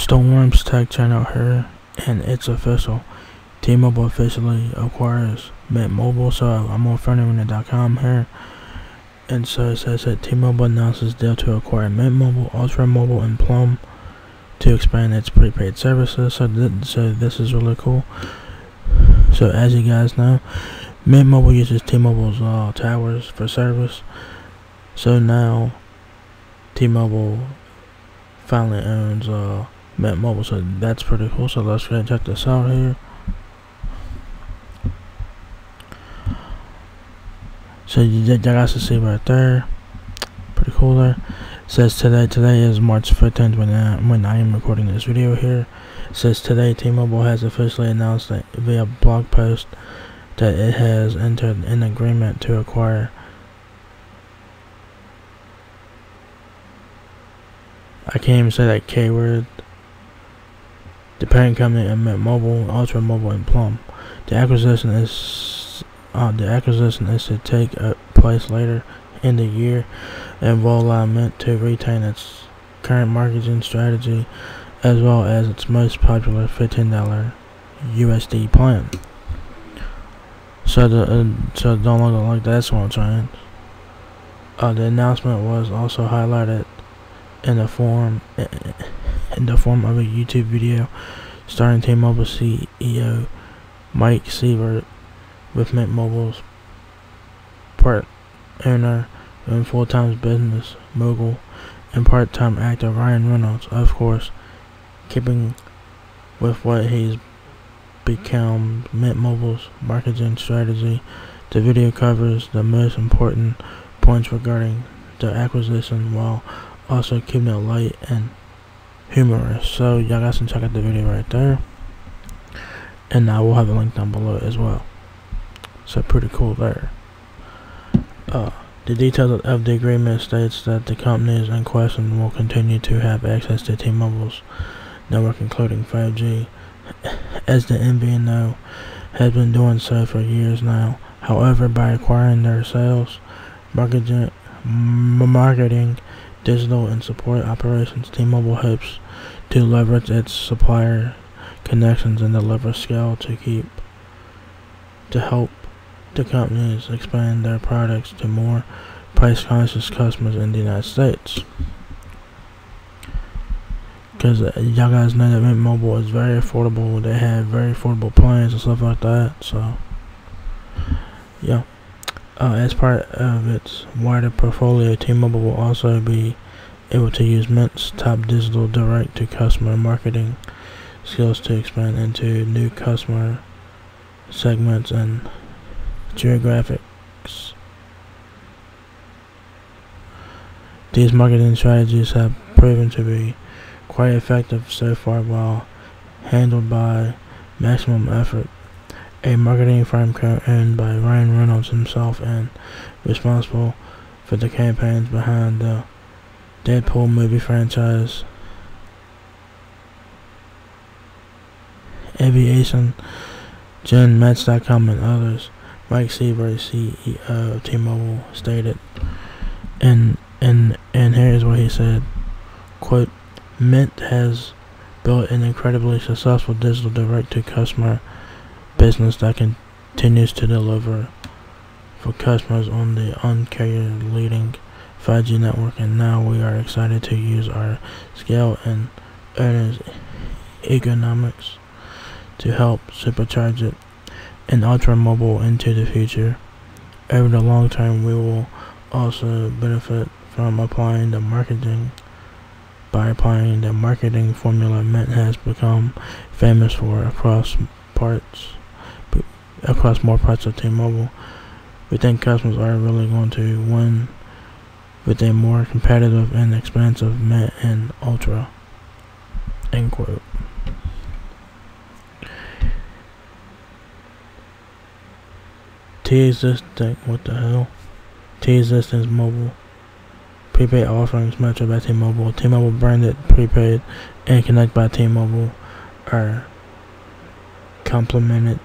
Storms Tech Channel here, and it's official. T-Mobile officially acquires Mint Mobile, so I'm on PhoneArena.com here. And so it says that T-Mobile announces deal to acquire Mint Mobile, Ultra Mobile, and Plum to expand its prepaid services. So, th so this is really cool. So as you guys know, Mint Mobile uses T-Mobile's uh, towers for service. So now, T-Mobile finally owns uh, Mint Mobile, so that's pretty cool. So let's go and check this out here. So you, guys can see right there, pretty cool there. It says today, today is March 15th when I, when I am recording this video here. It says today T-Mobile has officially announced that via blog post that it has entered an agreement to acquire I can't even say that K word the parent company Mint Mobile, Ultra Mobile, and Plum. The acquisition is uh, the acquisition is to take place later in the year and allow Mint to retain its current marketing strategy as well as its most popular $15 USD plan. So the uh, so don't look like that's what I'm trying. Uh, the announcement was also highlighted in the form in the form of a YouTube video starring T-Mobile CEO Mike Sievert with Mint Mobile's part owner and full-time business mogul and part-time actor Ryan Reynolds, of course, keeping with what he's become Mint Mobile's marketing strategy. The video covers the most important points regarding the acquisition while also keeping it light and humorous. So y'all guys can check out the video right there. And I will have a link down below as well. So pretty cool there. Uh, the details of the agreement states that the companies in question will continue to have access to T-Mobile's network including 5G as the MVNO has been doing so for years now. However, by acquiring their sales, marketing, marketing digital and support operations, T-Mobile hopes to leverage its supplier connections and deliver scale to keep to help the companies expand their products to more price-conscious customers in the United States. Because uh, y'all guys know that Mint Mobile is very affordable. They have very affordable plans and stuff like that. So, yeah. Uh, as part of its wider portfolio, T-Mobile will also be able to use Mint's top digital direct-to-customer marketing skills to expand into new customer segments and geographics. These marketing strategies have proven to be quite effective so far while handled by maximum effort a marketing firm owned by Ryan Reynolds himself and responsible for the campaigns behind the Deadpool movie franchise. Aviation, Gin Match.com and others. Mike Sievert, CEO of T-Mobile, stated, and and and here's what he said: "Quote, Mint has built an incredibly successful digital direct-to-customer." Business that continues to deliver for customers on the Un-carrier leading 5G network and now we are excited to use our scale and earnings economics to help supercharge it and ultra mobile into the future. Over the long term we will also benefit from applying the marketing by applying the marketing formula Mint has become famous for across parts across more parts of T-Mobile. We think customers are really going to win with a more competitive and expansive Mint and Ultra. End quote. T-Existing, what the hell? T-Existence Mobile. Prepaid offerings Metro by T-Mobile. T-Mobile branded prepaid and Connect by T-Mobile are complemented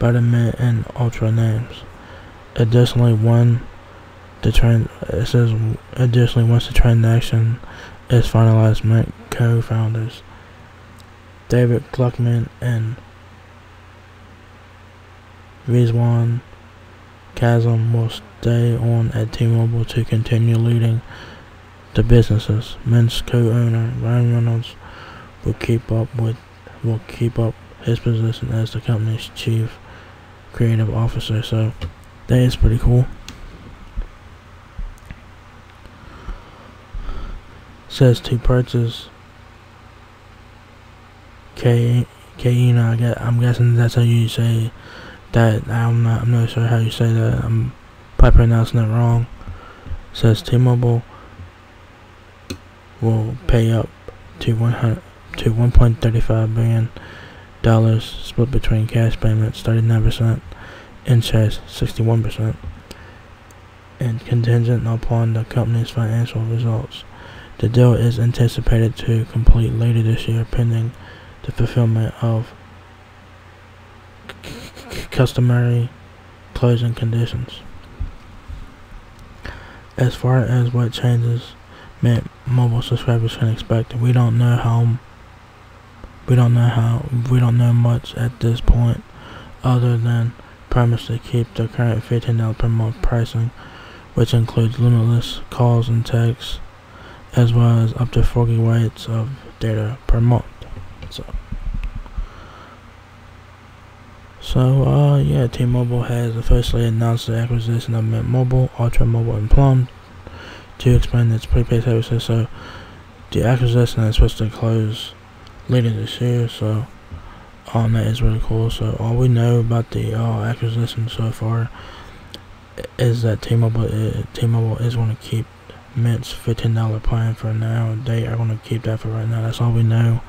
Mint and Ultra names. Additionally, one the trend it says additionally once the transaction is finalized, Mint co-founders David Gluckman and Rizwan Kazmi will stay on at T-Mobile to continue leading the businesses. Mint's co-owner Ryan Reynolds will keep up with will keep up his position as the company's chief creative officer. So that is pretty cool. Says to purchase K Kaina. I get. I'm guessing that's how you say that. I'm not. I'm not sure how you say that. I'm probably pronouncing it wrong. Says T-Mobile will pay up to 100 to 1.35 billion dollars, split between cash payments 39% and shares 61%, and contingent upon the company's financial results. The deal is anticipated to complete later this year, pending the fulfillment of customary closing conditions. As far as what changes Mobile subscribers can expect, we don't know how we don't know how we don't know much at this point other than promise to keep the current $15 per month pricing, which includes limitless calls and texts, as well as up to 4 gigabytes of data per month. So. So, uh, yeah, T-Mobile has officially announced the acquisition of Mint Mobile, Ultra Mobile, and Plum to expand its prepaid services. So, the acquisition is supposed to close later this year. So, um, that is really cool. So, all we know about the uh, acquisition so far is that T-Mobile, uh, T-Mobile is going to keep Mint's $15 plan for now. They are going to keep that for right now. That's all we know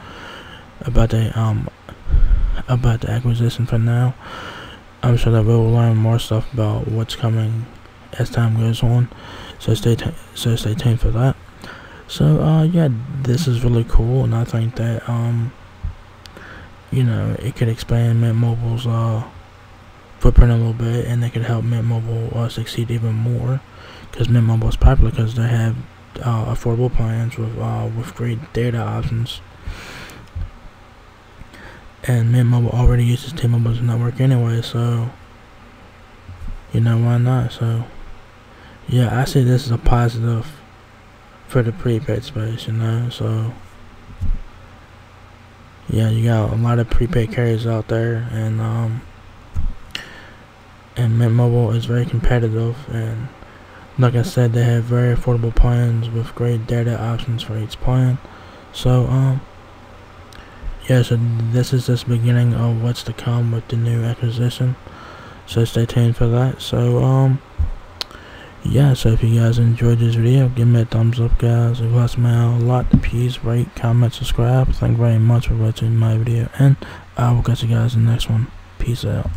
about the um about the acquisition for now. I'm sure that we'll learn more stuff about what's coming as time goes on. So stay so stay tuned for that. So uh yeah, this is really cool and I think that um you know, it could expand Mint Mobile's uh footprint a little bit and it could help Mint Mobile uh, succeed even more because Mint Mobile is popular because they have uh, affordable plans with uh, with great data options and Mint Mobile already uses T-Mobile's network anyway, so you know why not? So yeah, I see this as a positive for the prepaid space, you know. So yeah, you got a lot of prepaid carriers out there, and um, and Mint Mobile is very competitive, and like I said, they have very affordable plans with great data options for each plan. So um yeah, so this is just beginning of what's to come with the new acquisition. So stay tuned for that. So, um, yeah, so if you guys enjoyed this video, give me a thumbs up, guys. It helps me out a lot. Please rate, comment, subscribe. Thank you very much for watching my video, and I will catch you guys in the next one. Peace out.